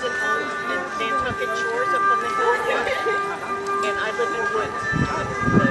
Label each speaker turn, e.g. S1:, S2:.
S1: visit all the Nantucket shores up on the hill. and I live in Woods.